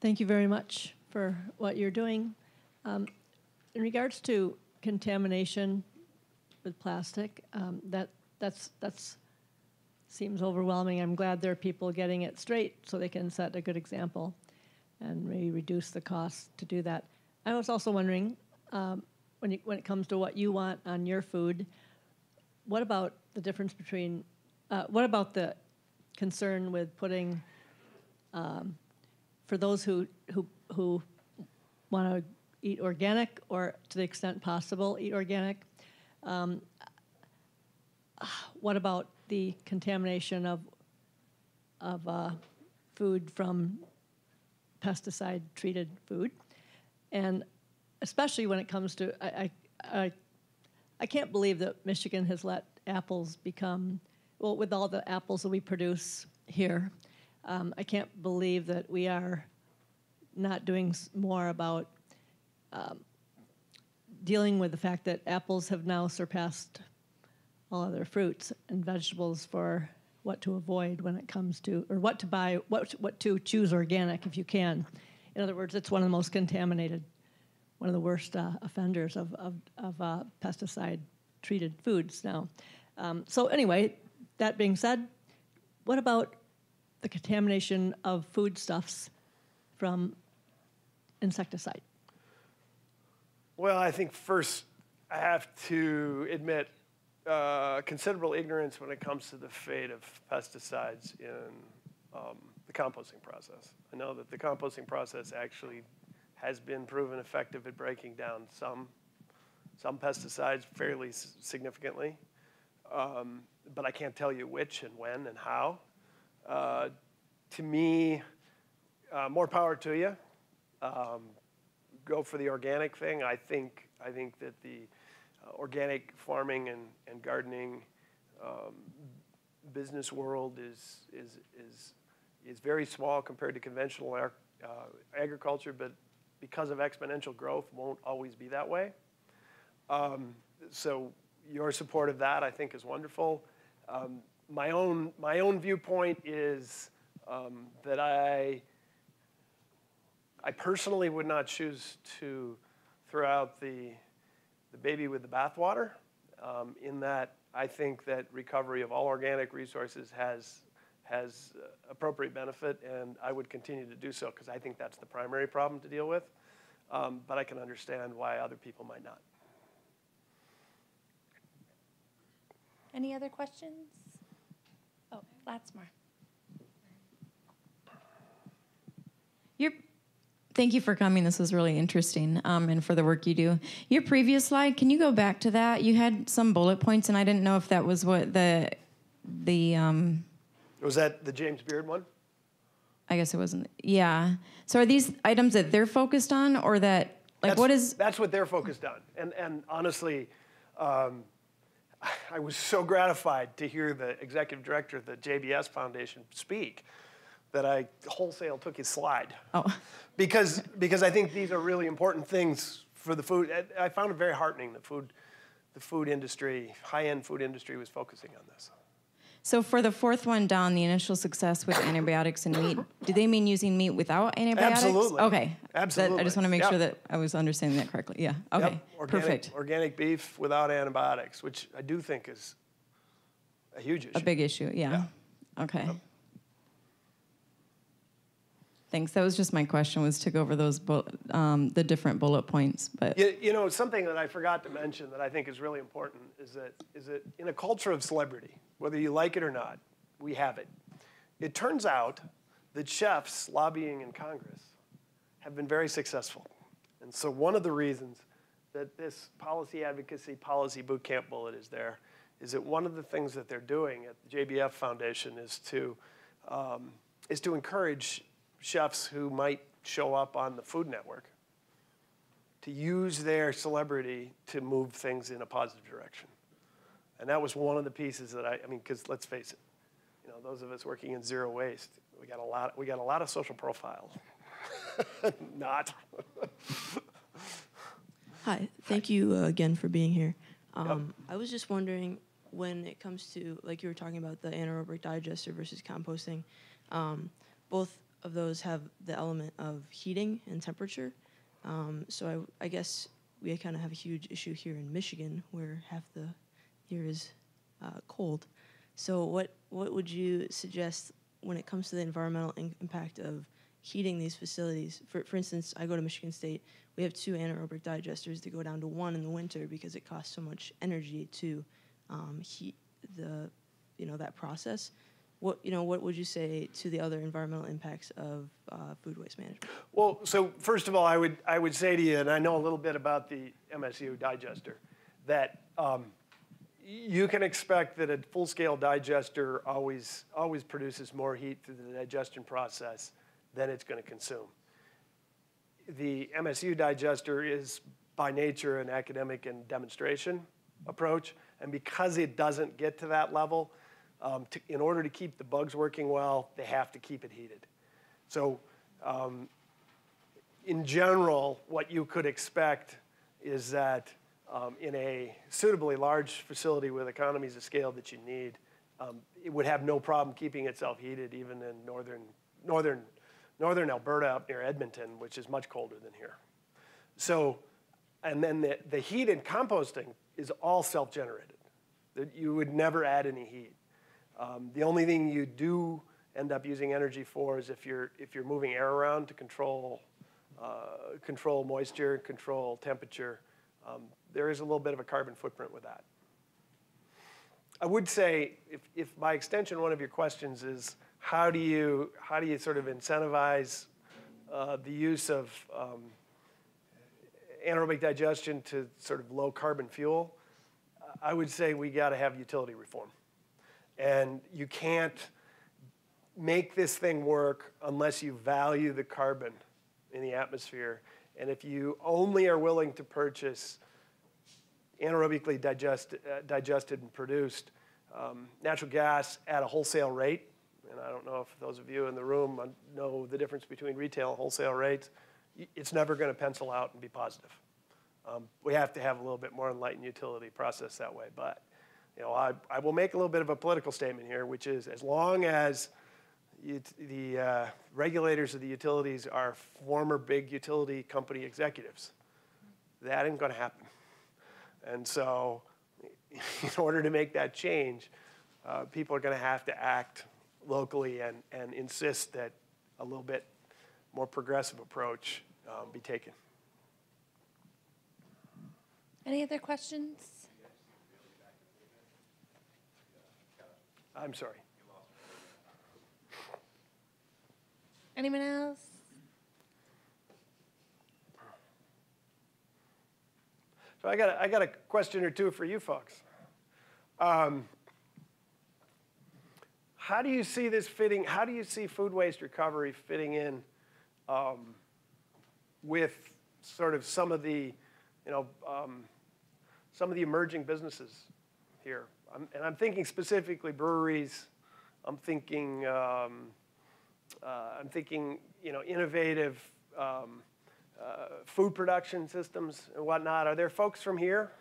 Thank you very much for what you're doing. Um, in regards to contamination with plastic, um, that that's that's seems overwhelming. I'm glad there are people getting it straight so they can set a good example and maybe reduce the cost to do that. I was also wondering um, when you, when it comes to what you want on your food, what about the difference between uh, what about the concern with putting um, for those who who who want to eat organic or to the extent possible eat organic. Um, what about the contamination of of uh, food from pesticide treated food, and especially when it comes to I, I, I, I can't believe that Michigan has let apples become well with all the apples that we produce here. Um, I can't believe that we are not doing more about um, dealing with the fact that apples have now surpassed all other fruits and vegetables for what to avoid when it comes to, or what to buy, what, what to choose organic if you can. In other words, it's one of the most contaminated, one of the worst uh, offenders of, of, of uh, pesticide treated foods now. Um, so, anyway, that being said, what about the contamination of foodstuffs from insecticide? Well, I think first I have to admit uh, considerable ignorance when it comes to the fate of pesticides in um, the composting process. I know that the composting process actually has been proven effective at breaking down some some pesticides fairly significantly, um, but I can't tell you which and when and how. Uh, to me, uh, more power to you. Um, go for the organic thing. I think I think that the uh, organic farming and, and gardening um, business world is is is is very small compared to conventional ag- uh, agriculture, but because of exponential growth, won't always be that way. Um, so your support of that, I think, is wonderful. Um, my own my own viewpoint is um, that I I personally would not choose to throw out the the baby with the bathwater. Um, in that, I think that recovery of all organic resources has has uh, appropriate benefit, and I would continue to do so because I think that's the primary problem to deal with. Um, but I can understand why other people might not. Any other questions? Oh, Latsmar. Your, thank you for coming. This was really interesting, um, and for the work you do. Your previous slide, can you go back to that? You had some bullet points, and I didn't know if that was what the, the, um, Was that the James Beard one? I guess it wasn't. Yeah. So are these items that they're focused on, or that, like, that's, what is? That's what they're focused on. And, and honestly, um, [sighs] I was so gratified to hear the executive director of the JBS Foundation speak that I wholesale took his slide. Oh. [laughs] Because, because I think these are really important things for the food. I- I found it very heartening that food, the food industry, high-end food industry was focusing on this. So for the fourth one down, the initial success with antibiotics and meat, do they mean using meat without antibiotics? Absolutely. Okay. That- I just want to make Yeah. sure that I was understanding that correctly. Yeah. Okay. Yep, organic, Perfect. Organic beef without antibiotics, which I do think is a huge issue. A big issue. Yeah. Okay. Thanks. That was just my question was to go over those bu- um, the different bullet points, but You, you know, something that I forgot to mention that I think is really important is that, is that in a culture of celebrity, whether you like it or not, we have it. It turns out that chefs lobbying in Congress have been very successful. And so one of the reasons that this policy advocacy policy boot camp bullet is there is that one of the things that they're doing at the JBF Foundation is to, um, is to encourage chefs who might show up on the Food Network to use their celebrity to move things in a positive direction. And that was one of the pieces that I, I mean, because let's face it, you know, those of us working in zero waste, we got a lot, we got a lot of social profile. [laughs] Not. Hi, thank you uh, again for being here. Um, I was just wondering when it comes to, like you were talking about the anaerobic digester versus composting, um, both of those have the element of heating and temperature. Um, so I, I guess we kind of have a huge issue here in Michigan where half the year is uh, cold. So what, what would you suggest when it comes to the environmental in- impact of heating these facilities? For, for instance, I go to Michigan State. We have two anaerobic digesters that go down to one in the winter because it costs so much energy to um, heat the, you know, that process. What you know, what would you say to the other environmental impacts of uh, food waste management? Well, so first of all, I would, I would say to you, and I know a little bit about the MSU digester, that um, you can expect that a full-scale digester always, always produces more heat through the digestion process than it's going to consume. The MSU digester is by nature an academic and demonstration approach, and because it doesn't get to that level, um, to, in order to keep the bugs working well, they have to keep it heated. So, um, in general, what you could expect is that um, in a suitably large facility with economies of scale that you need, um, it would have no problem keeping itself heated even in northern, northern, northern Alberta up near Edmonton, which is much colder than here. So, and then the, the heat in composting is all self-generated. That You would never add any heat. Um, the only thing you do end up using energy for is if you're, if you're moving air around to control, uh, control moisture, control temperature. Um, there is a little bit of a carbon footprint with that. I would say, if, if by extension, one of your questions is, how do you, how do you sort of incentivize uh, the use of um, anaerobic digestion to sort of low carbon fuel? I would say we got to have utility reform. And you can't make this thing work unless you value the carbon in the atmosphere. And if you only are willing to purchase anaerobically digest, uh, digested and produced um, natural gas at a wholesale rate, and I don't know if those of you in the room know the difference between retail and wholesale rates, it's never going to pencil out and be positive. Um, we have to have a little bit more enlightened utility process that way. But you know, I, I will make a little bit of a political statement here, which is as long as the uh, regulators of the utilities are former big utility company executives, that ain't going to happen. And so, [laughs] in order to make that change, uh, people are going to have to act locally and, and insist that a little bit more progressive approach um, be taken. Any other questions? I'm sorry. Anyone else? So I got a, I got a question or two for you folks. Um, how do you see this fitting? How do you see food waste recovery fitting in um, with sort of some of the, you know, um, some of the emerging businesses here? I'm, and I'm thinking specifically breweries. I'm thinking, um, uh, I'm thinking, you know, innovative um, uh, food production systems and whatnot. Are there folks from here?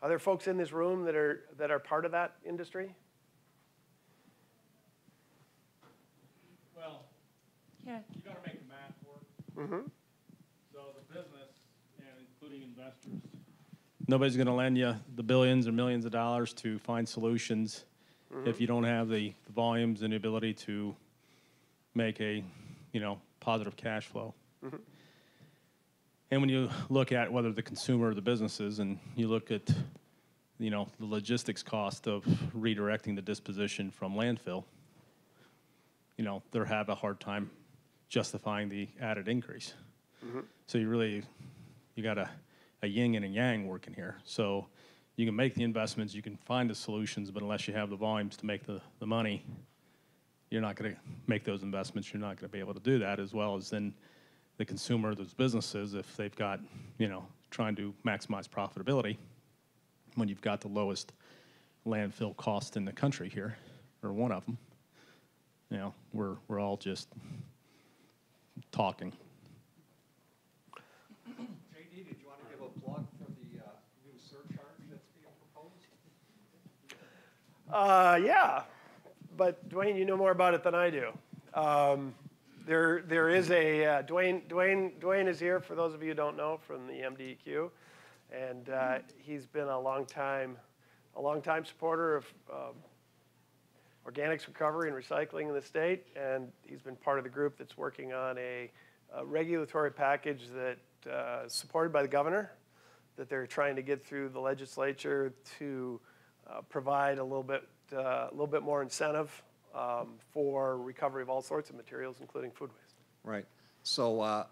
Are there folks in this room that are that are part of that industry? Well, Yeah. you got to make the math work. Mm-hmm. So the business and including investors. Nobody's going to lend you the billions or millions of dollars to find solutions if you don't have the, the volumes and the ability to make a, you know, positive cash flow. Mm-hmm. And when you look at whether the consumer or the businesses, and you look at, you know, the logistics cost of redirecting the disposition from landfill, you know, they're have a hard time justifying the added increase. Mm-hmm. So you really, you got a, a yin and a yang working here. So you can make the investments, you can find the solutions, but unless you have the volumes to make the, the money, you're not going to make those investments. You're not going to be able to do that as well as then the consumer, those businesses, if they've got, you know, trying to maximize profitability when you've got the lowest landfill cost in the country here, or one of them, you know, we're, we're all just talking. JD, did you want to give a plug for the uh, new surcharge that's being proposed? Uh, yeah, but Dwayne, you know more about it than I do. Um, there, there is a uh, Dwayne. Dwayne, Dwayne is here for those of you who don't know from the MDEQ, and uh, he's been a long time, a long time supporter of um, organics recovery and recycling in the state, and he's been part of the group that's working on a, a regulatory package that uh, supported by the governor, that they're trying to get through the legislature to uh, provide a little bit, a little bit more incentive um, for recovery of all sorts of materials, including food waste. Right. So uh,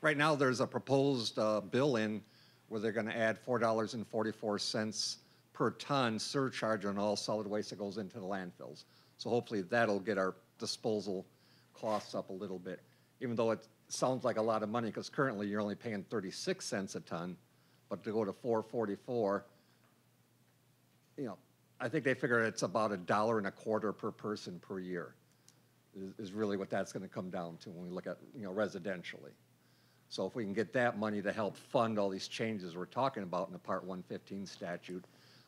right now, there's a proposed uh, bill in where they're going to add $4.44 per ton surcharge on all solid waste that goes into the landfills. So hopefully that'll get our disposal costs up a little bit, even though it sounds like a lot of money because currently you're only paying 36 cents a ton, but to go to 444, you know, I think they figure it's about a dollar and a quarter per person per year is, is really what that's going to come down to when we look at, you know, residentially. So if we can get that money to help fund all these changes we're talking about in the Part 115 statute,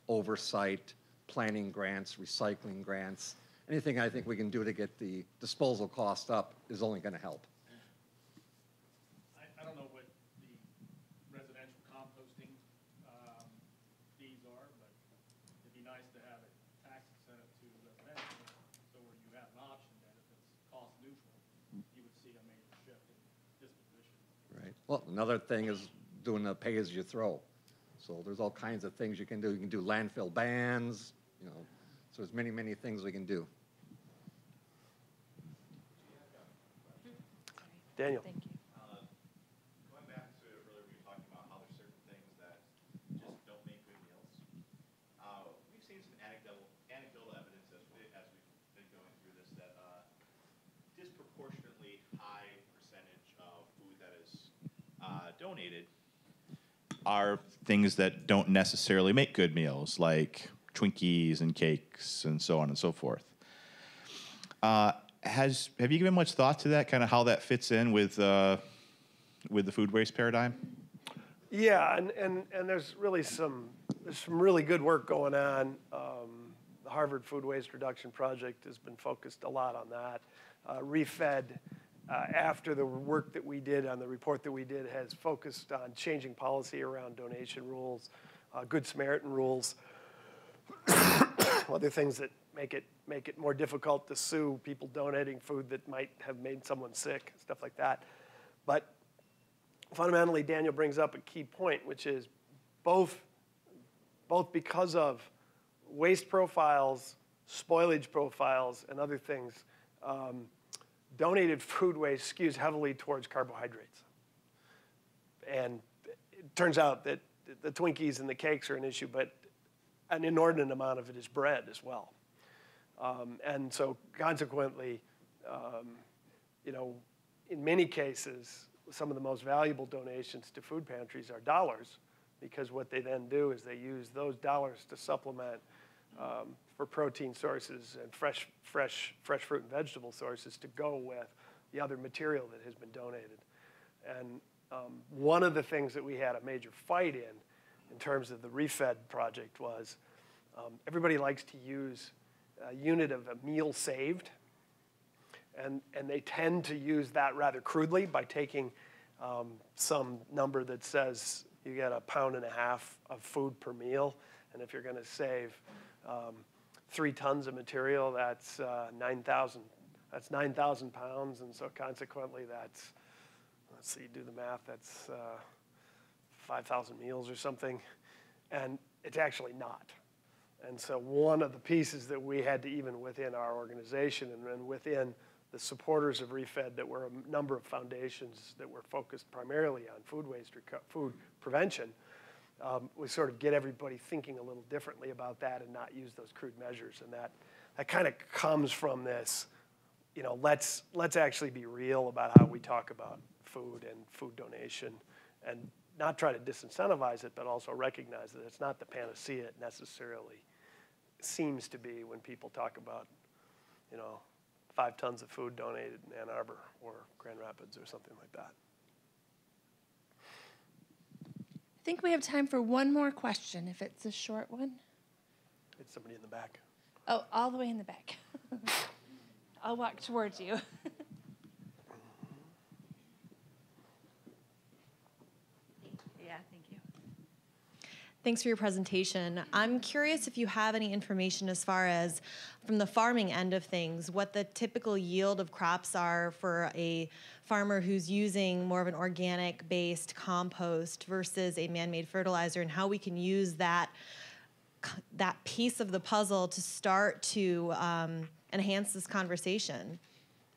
oversight, planning grants, recycling grants, anything I think we can do to get the disposal cost up is only going to help. I, I don't know what the residential composting, um, fees are, but it'd be nice to have a tax incentive to residential, so where you have an option that if it's cost neutral, you would see a major shift in disposition. Right. Well, another thing is doing the pay-as-you-throw. So there's all kinds of things you can do. You can do landfill bans, you know, So there's many, many things we can do. Daniel. Thank you. Going back to earlier, we were talking about how there's certain things that just don't make good meals. Uh, we've seen some anecdotal, anecdotal evidence as, we, as we've been going through this that uh, disproportionately high percentage of food that is uh, donated are things that don't necessarily make good meals, like Twinkies and cakes and so on and so forth. Uh, has have you given much thought to that? Kind of how that fits in with uh, with the food waste paradigm? Yeah, and, and, and there's really some there's some really good work going on. Um, the Harvard Food Waste Reduction Project has been focused a lot on that. Uh, ReFED, uh, after the work that we did on the report that we did, has focused on changing policy around donation rules, uh, Good Samaritan rules, [coughs] other things that make it make it more difficult to sue people donating food that might have made someone sick, stuff like that. But fundamentally, Daniel brings up a key point, which is both, both because of waste profiles, spoilage profiles, and other things, um, donated food waste skews heavily towards carbohydrates. And it turns out that the Twinkies and the cakes are an issue, but an inordinate amount of it is bread as well. Um, and so consequently, um, you know, in many cases, some of the most valuable donations to food pantries are dollars because what they then do is they use those dollars to supplement um, for protein sources and fresh, fresh, fresh fruit and vegetable sources to go with the other material that has been donated. And um, one of the things that we had a major fight in, in terms of the ReFED project, was um, everybody likes to use a unit of a meal saved. And, and they tend to use that rather crudely by taking um, some number that says you get a pound and a half of food per meal. And if you're going to save um, three tons of material, that's uh, 9,000 that's 9,000 pounds. And so consequently, that's, let's see, do the math, that's uh, 5,000 meals or something. And it's actually not. And so one of the pieces that we had to even within our organization and, and within the supporters of ReFED that were a number of foundations that were focused primarily on food waste, food prevention, um, we sort of get everybody thinking a little differently about that and not use those crude measures. And that, that kind of comes from this, you know, let's, let's actually be real about how we talk about food and food donation and not try to disincentivize it, but also recognize that it's not the panacea it necessarily seems to be when people talk about, you know, five tons of food donated in Ann Arbor or Grand Rapids or something like that. I think we have time for one more question, if it's a short one. It's somebody in the back. Oh, all the way in the back. [laughs] I'll walk towards you. [laughs] Yeah, thank you. Thanks for your presentation. I'm curious if you have any information as far as from the farming end of things, what the typical yield of crops are for a farmer who's using more of an organic based compost versus a man-made fertilizer and how we can use that that piece of the puzzle to start to um, enhance this conversation,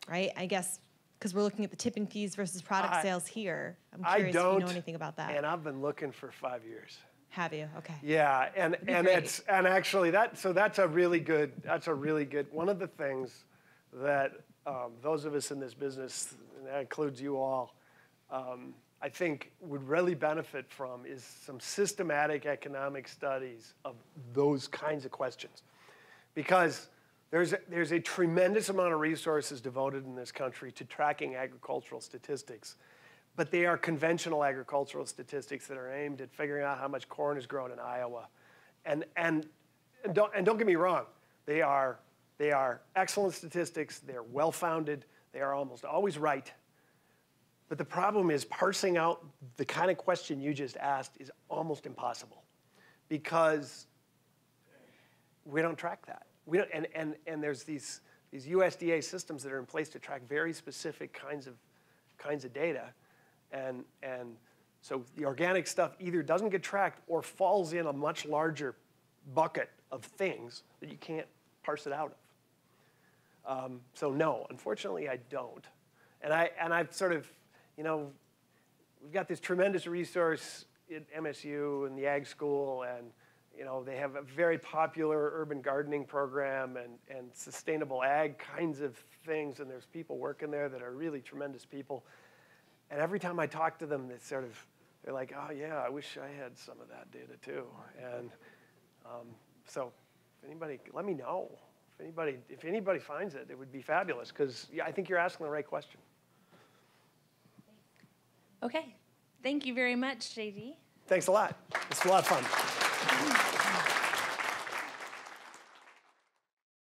right? I guess because we're looking at the tipping fees versus product I- sales here. I'm curious if don't, you know anything about that. And I've been looking for five years. Have you? Okay. Yeah, and and great. it's and actually that so that's a really good that's a really good one of the things that um, those of us in this business and that includes you all um, I think would really benefit from is some systematic economic studies of those kinds of questions because there's a, there's a tremendous amount of resources devoted in this country to tracking agricultural statistics but they are conventional agricultural statistics that are aimed at figuring out how much corn is grown in Iowa. And, and, and, don't, and don't get me wrong, they are, they are excellent statistics, they're well founded, they are almost always right. But the problem is parsing out the kind of question you just asked is almost impossible because we don't track that. We don't, and, and, and there's these, these USDA systems that are in place to track very specific kinds of, kinds of data. And, and so the organic stuff either doesn't get tracked or falls in a much larger bucket of things that you can't parse it out of. Um, so no, unfortunately, I don't. And I and I've sort of, you know, we've got this tremendous resource at MSU and the Ag School, and you know they have a very popular urban gardening program and and sustainable ag kinds of things, and there's people working there that are really tremendous people. And every time I talk to them, they sort of they're like, oh yeah, I wish I had some of that data too. And um, so, if anybody, let me know. If anybody, if anybody finds it, it would be fabulous because yeah, I think you're asking the right question. Okay. Thank you very much, JD. Thanks a lot. It's a lot of fun.